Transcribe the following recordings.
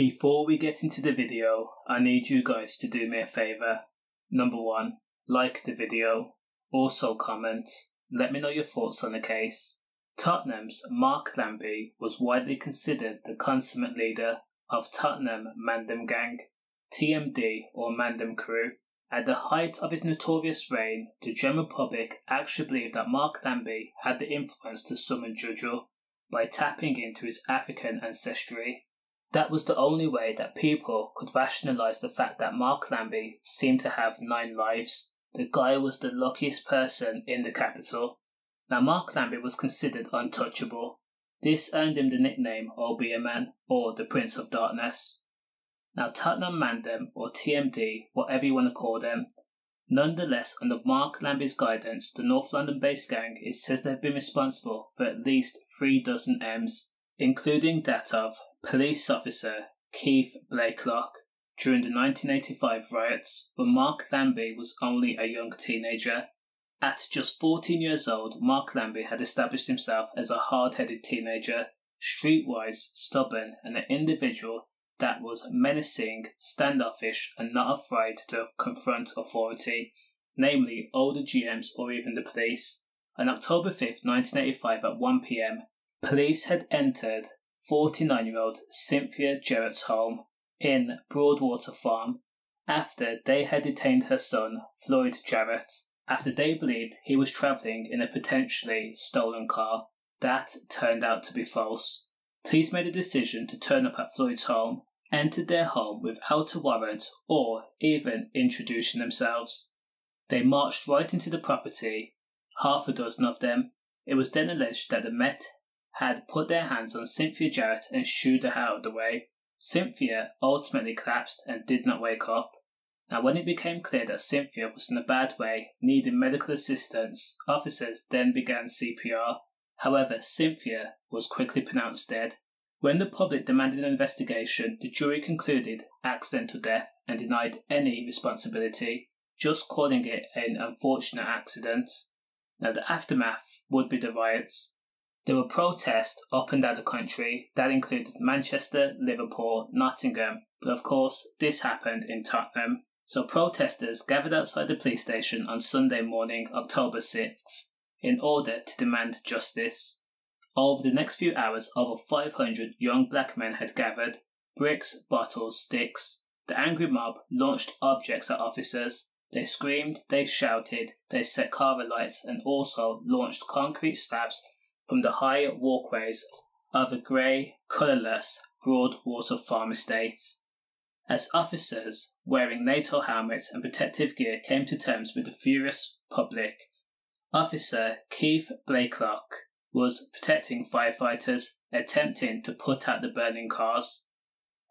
Before we get into the video, I need you guys to do me a favour. Number one, like the video. Also comment. Let me know your thoughts on the case. Tottenham's Mark Lambie was widely considered the consummate leader of Tottenham Mandem Gang, TMD or Mandem Crew. At the height of his notorious reign, the general public actually believed that Mark Lambie had the influence to summon Juju by tapping into his African ancestry. That was the only way that people could rationalize the fact that Mark Lambie seemed to have nine lives. The guy was the luckiest person in the capital. Now, Mark Lambie was considered untouchable. This earned him the nickname Obeah Man or the Prince of Darkness. Now, Tottenham Mandem or TMD, whatever you want to call them, nonetheless, under Mark Lambie's guidance, the North London based gang is said to have been responsible for at least three dozen M's, including that of police officer Keith Blakelock during the 1985 riots when Mark Lambie was only a young teenager. At just 14 years old, Mark Lambie had established himself as a hard headed teenager, streetwise, stubborn, and an individual that was menacing, standoffish, and not afraid to confront authority, namely older GMs or even the police. On October 5th, 1985, at 1 pm, police had entered 49 year old Cynthia Jarrett's home in Broadwater Farm after they had detained her son, Floyd Jarrett, after they believed he was travelling in a potentially stolen car. That turned out to be false. Police made a decision to turn up at Floyd's home, entered their home without a warrant or even introducing themselves. They marched right into the property, half a dozen of them. It was then alleged that the Met had put their hands on Cynthia Jarrett and shooed her out of the way. Cynthia ultimately collapsed and did not wake up. Now, when it became clear that Cynthia was in a bad way, needing medical assistance, officers then began CPR. However, Cynthia was quickly pronounced dead. When the public demanded an investigation, the jury concluded accidental death and denied any responsibility, just calling it an unfortunate accident. Now, the aftermath would be the riots. There were protests up and down the country that included Manchester, Liverpool, Nottingham, but of course, this happened in Tottenham. So protesters gathered outside the police station on Sunday morning, October 6th, in order to demand justice. Over the next few hours, over 500 young black men had gathered bricks, bottles, sticks. The angry mob launched objects at officers. They screamed, they shouted, they set car lights, and also launched concrete slabs from the high walkways of a grey, colourless Broadwater farm estate. As officers wearing NATO helmets and protective gear came to terms with the furious public, Officer Keith Blakelock was protecting firefighters attempting to put out the burning cars.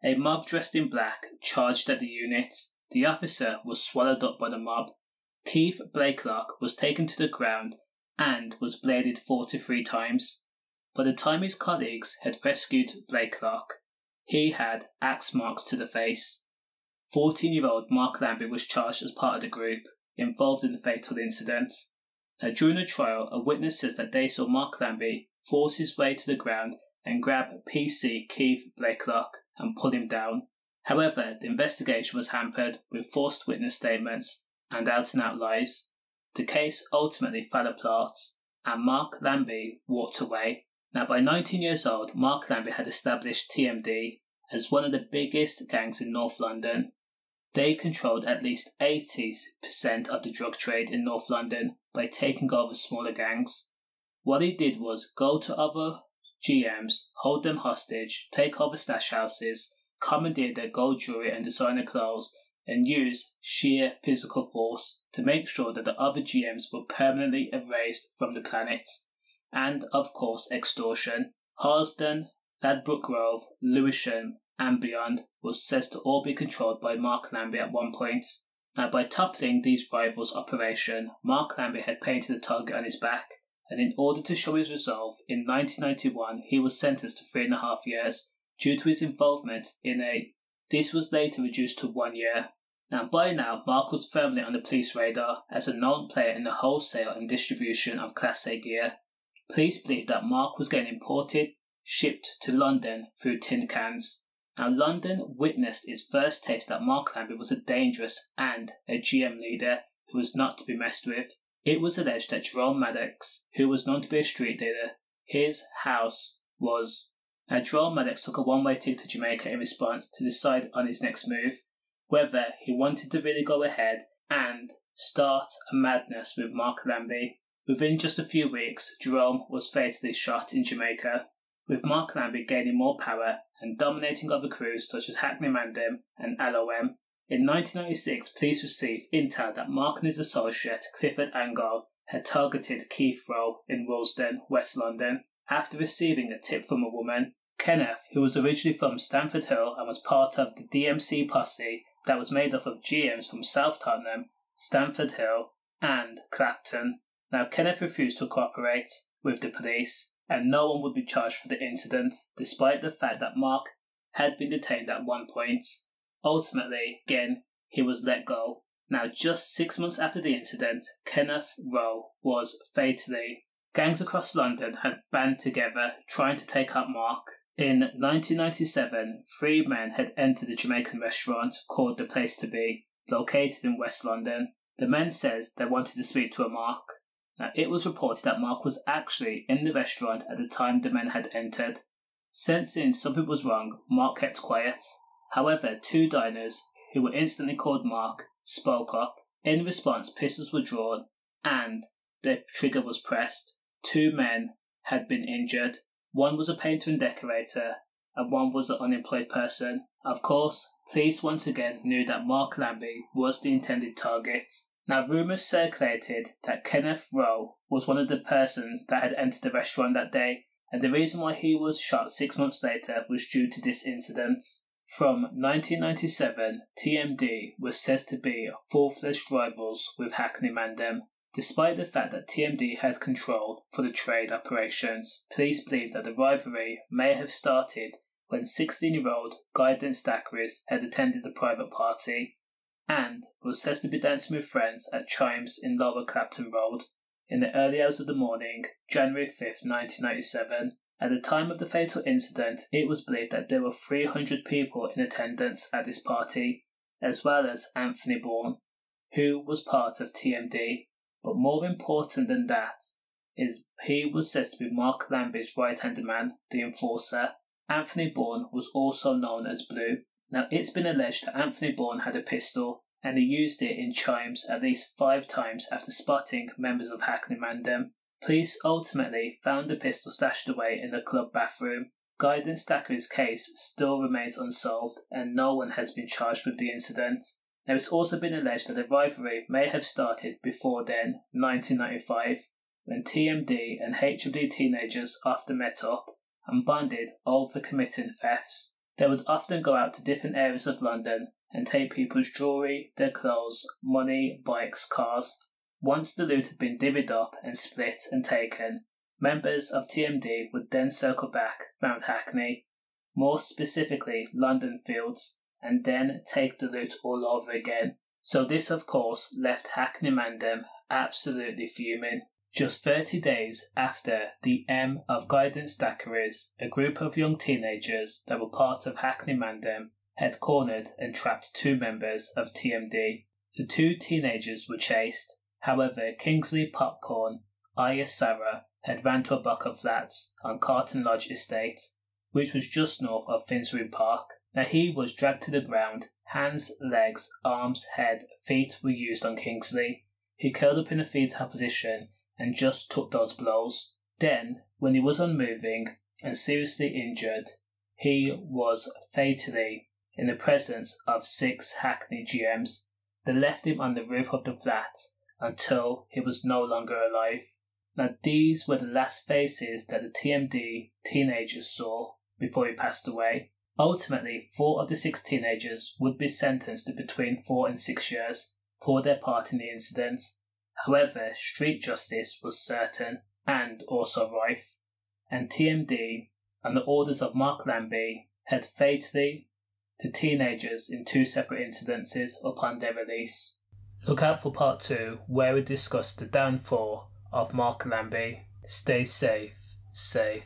A mob dressed in black charged at the unit. The officer was swallowed up by the mob. Keith Blakelock was taken to the ground and was bladed 43 times. By the time his colleagues had rescued Blakelock, he had axe marks to the face. 14 year old Mark Lambie was charged as part of the group involved in the fatal incident. Now, during the trial, a witness says that they saw Mark Lambie force his way to the ground and grab PC Keith Blakelock and pull him down. However, the investigation was hampered with forced witness statements and out and out lies. The case ultimately fell apart, and Mark Lambie walked away. Now, by 19 years old, Mark Lambie had established TMD as one of the biggest gangs in North London. They controlled at least 80% of the drug trade in North London by taking over smaller gangs. What he did was go to other GMs, hold them hostage, take over stash houses, commandeer their gold jewelry and designer clothes, and use sheer physical force to make sure that the other GMs were permanently erased from the planet. And, of course, extortion. Harlesden, Ladbroke Grove, Lewisham, and beyond was said to all be controlled by Mark Lambie at one point. Now, by toppling these rivals' operation, Mark Lambie had painted a target on his back, and in order to show his resolve, in 1991 he was sentenced to three and a half years due to his involvement in a. This was later reduced to one year Now, by now, Mark was firmly on the police radar as a known player in the wholesale and distribution of Class A gear. Police believed that Mark was getting imported, shipped to London through tin cans. Now, London witnessed its first taste that Mark Lambie was a dangerous and a GM leader who was not to be messed with. It was alleged that Jerome Maddix, who was known to be a street dealer, his house was. Now, Jerome Maddix took a one way ticket to Jamaica in response to decide on his next move whether he wanted to really go ahead and start a madness with Mark Lambie. Within just a few weeks, Jerome was fatally shot in Jamaica, with Mark Lambie gaining more power and dominating other crews such as Hackney Mandem and LOM. In 1996, police received intel that Mark and his associate, Clifford Angle, had targeted Keith Rowe in Willesden, West London. After receiving a tip from a woman, Kenneth, who was originally from Stamford Hill and was part of the DMC posse, that was made up of GMs from South Tottenham, Stamford Hill, and Clapton. Now, Kenneth refused to cooperate with the police, and no one would be charged for the incident, despite the fact that Mark had been detained at one point. Ultimately, again, he was let go. Now, just six months after the incident, Kenneth Rowe was fatally. Gangs across London had band together trying to take out Mark, in 1997, three men had entered a Jamaican restaurant called The Place to Be, located in West London. The men says they wanted to speak to a Mark. Now, it was reported that Mark was actually in the restaurant at the time the men had entered. Sensing something was wrong, Mark kept quiet. However, two diners, who were instantly called Mark, spoke up. In response, pistols were drawn and the trigger was pressed. Two men had been injured. One was a painter and decorator, and one was an unemployed person. Of course, police once again knew that Mark Lambie was the intended target. Now, rumours circulated that Kenneth Rowe was one of the persons that had entered the restaurant that day, and the reason why he was shot six months later was due to this incident. From 1997, TMD was said to be full fledged rivals with Hackney Mandem, Despite the fact that TMD had control for the trade operations, police believe that the rivalry may have started when 16 year old Guidance Daiquiris had attended a private party and was said to be dancing with friends at Chimes in Lower Clapton Road in the early hours of the morning, January 5, 1997. At the time of the fatal incident, it was believed that there were 300 people in attendance at this party, as well as Anthony Bourne, who was part of TMD but more important than that is he was said to be Mark Lambie's right-hand man, the enforcer. Anthony Bourne was also known as Blue. Now it's been alleged that Anthony Bourne had a pistol and he used it in chimes at least five times after spotting members of Hackney Mandem. Police ultimately found the pistol stashed away in the club bathroom. Guidance Daiquiris' case still remains unsolved and no one has been charged with the incident. There has also been alleged that the rivalry may have started before then, 1995, when TMD and HMD teenagers often met up and bonded over committing thefts. They would often go out to different areas of London and take people's jewellery, their clothes, money, bikes, cars. Once the loot had been divvied up and split and taken, members of TMD would then circle back round Hackney, more specifically London Fields, and then take the loot all over again. So this of course left Hackney Mandem absolutely fuming. Just 30 days after the M of Guidance Daiquiris, a group of young teenagers that were part of Hackney Mandem had cornered and trapped two members of TMD. The two teenagers were chased. However, Kingsley Popcorn, Aya Sarah, had ran to a block of flats on Carton Lodge Estate, which was just north of Finsbury Park. Now he was dragged to the ground. Hands, legs, arms, head, feet were used on Kingsley. He curled up in a fetal position and just took those blows. Then, when he was unmoving and seriously injured, he was fatally in the presence of six Hackney GMs. They left him on the roof of the flat until he was no longer alive. Now, these were the last faces that the TMD teenagers saw before he passed away. Ultimately, four of the six teenagers would be sentenced to between four and six years for their part in the incident. However, street justice was certain and also rife, and TMD, on the orders of Mark Lambie, had fatally to teenagers in two separate incidences upon their release. Look out for part two, where we discuss the downfall of Mark Lambie. Stay safe, safe.